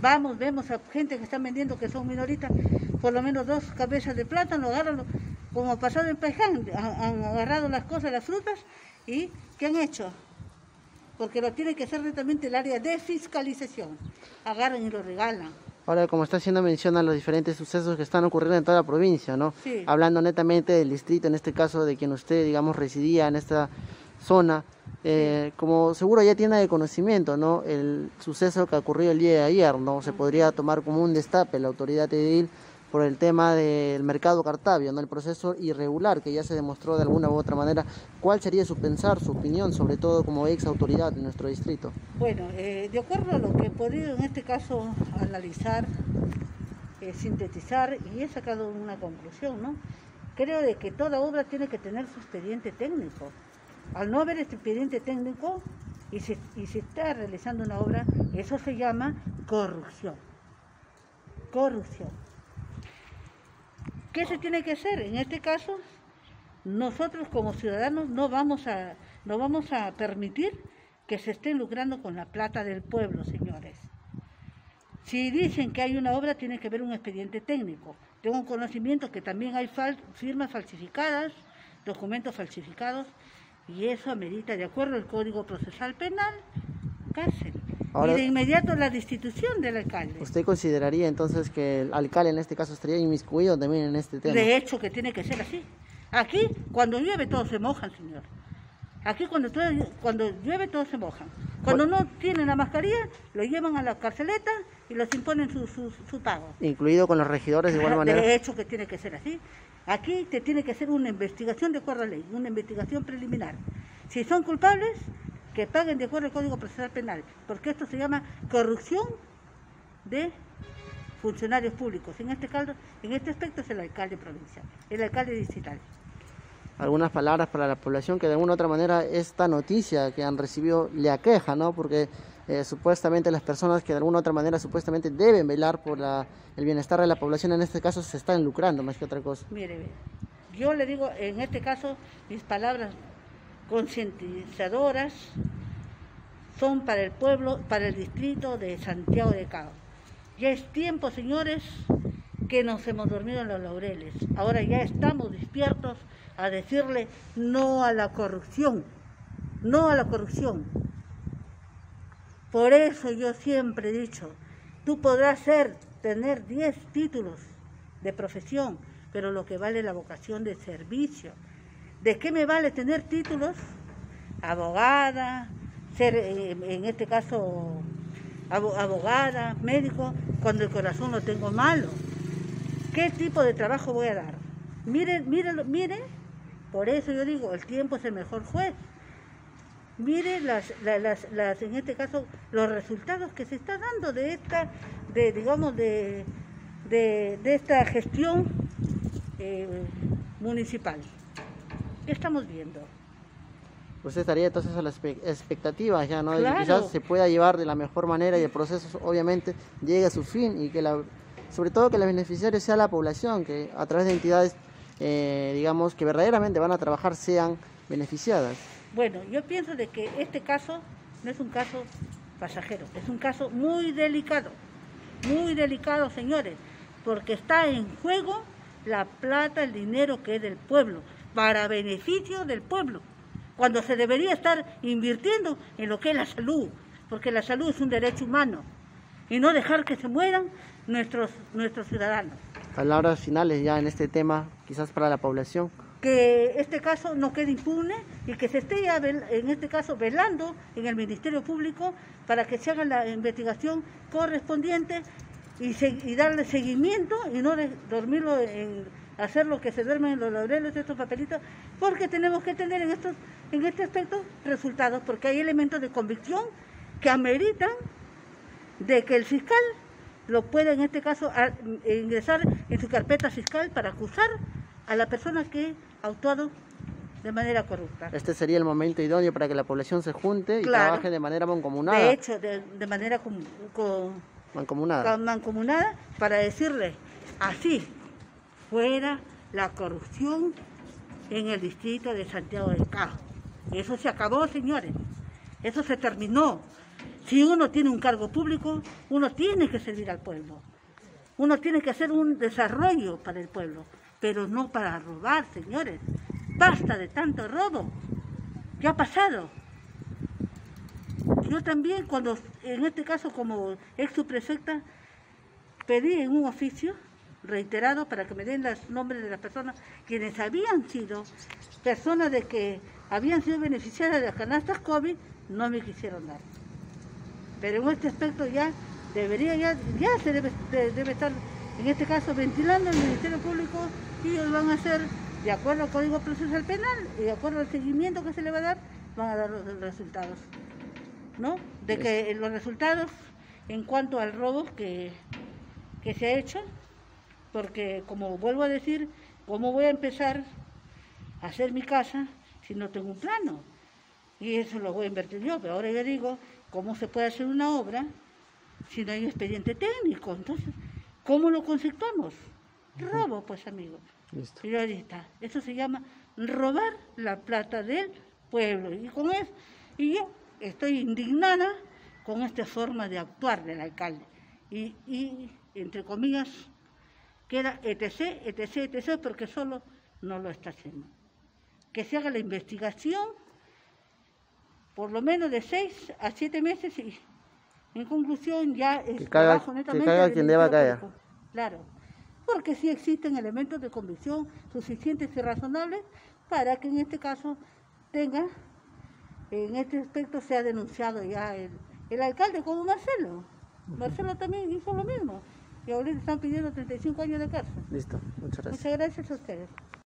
Vamos, vemos a gente que están vendiendo que son minoritas, por lo menos dos cabezas de plátano, agarran como pasado en Paján, han, agarrado las cosas, las frutas, y ¿qué han hecho? Porque lo tiene que hacer directamente el área de fiscalización. Agarran y lo regalan. Ahora, como está haciendo mención a los diferentes sucesos que están ocurriendo en toda la provincia, ¿no? Sí. Hablando netamente del distrito, en este caso de quien usted, digamos, residía en esta zona, eh, como seguro ya tiene de conocimiento, ¿no? El suceso que ocurrió el día de ayer, ¿no? Se podría tomar como un destape la autoridad edil por el tema del mercado cartavio, ¿no? el proceso irregular que ya se demostró de alguna u otra manera. ¿Cuál sería su pensar, su opinión, sobre todo como ex autoridad de nuestro distrito? Bueno, eh, de acuerdo a lo que he podido en este caso analizar, eh, sintetizar y he sacado una conclusión, ¿no? Creo de que toda obra tiene que tener su expediente técnico. Al no haber este expediente técnico y se, está realizando una obra, eso se llama corrupción. Corrupción. ¿Qué se tiene que hacer? En este caso, nosotros como ciudadanos no vamos a, no vamos a permitir que se estén lucrando con la plata del pueblo, señores. Si dicen que hay una obra, tiene que haber un expediente técnico. Tengo conocimiento que también hay firmas falsificadas, documentos falsificados, y eso amerita, de acuerdo al Código Procesal Penal, cárcel y de inmediato la destitución del alcalde. ¿Usted consideraría entonces que el alcalde en este caso estaría inmiscuido también en este tema? De hecho que tiene que ser así. Aquí cuando llueve todos se mojan, señor. Aquí cuando, cuando llueve todos se mojan. Cuando no tienen la mascarilla, lo llevan a la carceleta y los imponen su, su, pago. Incluido con los regidores de igual manera. De hecho que tiene que ser así. Aquí te tiene que hacer una investigación de acuerdo a la ley, una investigación preliminar. Si son culpables, que paguen de acuerdo al Código Procesal Penal, porque esto se llama corrupción de funcionarios públicos. En este caso, en este aspecto es el alcalde provincial, el alcalde distrital. Algunas palabras para la población que de alguna u otra manera esta noticia que han recibido le aqueja, ¿no? Porque eh, supuestamente las personas que de alguna otra manera supuestamente deben velar por el bienestar de la población en este caso se están lucrando más que otra cosa. Mire, yo le digo en este caso mis palabras concientizadoras son para el pueblo, para el distrito de Santiago de Cabo. Ya es tiempo, señores, que nos hemos dormido en los laureles. Ahora ya estamos despiertos a decirle no a la corrupción, no a la corrupción. Por eso yo siempre he dicho, tú podrás ser, tener 10 títulos de profesión, pero lo que vale la vocación de servicio, ¿De qué me vale tener títulos? Abogada, ser eh, en este caso abogada, médico, cuando el corazón lo tengo malo. ¿Qué tipo de trabajo voy a dar? Miren, miren, miren, por eso yo digo, el tiempo es el mejor juez. Mire las, las, en este caso, los resultados que se está dando de esta, de, digamos, de, de, esta gestión eh, municipal. ¿Qué estamos viendo? Pues estaría entonces a las expectativas ya, ¿no? quizás se pueda llevar de la mejor manera y el proceso obviamente llegue a su fin y que la, sobre todo que la beneficiaria sea la población, que a través de entidades, eh, digamos, que verdaderamente van a trabajar sean beneficiadas. Bueno, yo pienso de que este caso no es un caso pasajero, es un caso muy delicado, muy delicado, señores, porque está en juego la plata, el dinero que es del pueblo para beneficio del pueblo, cuando se debería estar invirtiendo en lo que es la salud, porque la salud es un derecho humano, y no dejar que se mueran nuestros, nuestros ciudadanos. Palabras finales ya en este tema, quizás para la población. Que este caso no quede impune y que se esté en este caso velando en el Ministerio Público para que se haga la investigación correspondiente y, y darle seguimiento y no dormirlo en hacer lo que se duermen en los laureles de estos papelitos, porque tenemos que tener en, estos, en este aspecto resultados, porque hay elementos de convicción que ameritan de que el fiscal lo pueda en este caso ingresar en su carpeta fiscal para acusar a la persona que actuado de manera corrupta. Este sería el momento idóneo para que la población se junte y trabaje de manera mancomunada. De hecho, de, manera mancomunada. mancomunada para decirle así, fuera la corrupción en el distrito de Santiago del Cabo. Eso se acabó, señores. Eso se terminó. Si uno tiene un cargo público, uno tiene que servir al pueblo. Uno tiene que hacer un desarrollo para el pueblo, pero no para robar, señores. Basta de tanto robo. ¿Qué ha pasado? Yo también, cuando, en este caso como ex subprefecta, pedí en un oficio reiterado para que me den los nombres de las personas quienes habían sido personas de que habían sido beneficiarias de las canastas COVID, no me quisieron dar. Pero en este aspecto ya debería, ya, ya se debe, debe estar, en este caso, ventilando el Ministerio Público y ellos van a hacer, de acuerdo al Código Procesal Penal y de acuerdo al seguimiento que se le va a dar, van a dar los resultados. ¿No? De que los resultados en cuanto al robo que, que se ha hecho, porque como vuelvo a decir, ¿cómo voy a empezar a hacer mi casa si no tengo un plano? Y eso lo voy a invertir yo, pero ahora ya digo, ¿cómo se puede hacer una obra si no hay expediente técnico? Entonces, ¿cómo lo conceptuamos? Robo, pues amigos. Listo. Y ahorita, eso se llama robar la plata del pueblo. Y con eso, y yo estoy indignada con esta forma de actuar del alcalde. Y, y entre comillas, queda etc, etc, etc, porque solo no lo está haciendo. Que se haga la investigación por lo menos de seis a siete meses y en conclusión ya es que trabajo netamente que caiga quien deba caer. Claro, porque sí existen elementos de convicción suficientes y razonables para que en este caso tenga, en este aspecto sea denunciado ya el, el alcalde como Marcelo. Marcelo también hizo lo mismo y ahorita están pidiendo 35 años de cárcel. Listo, muchas gracias. Muchas gracias a ustedes.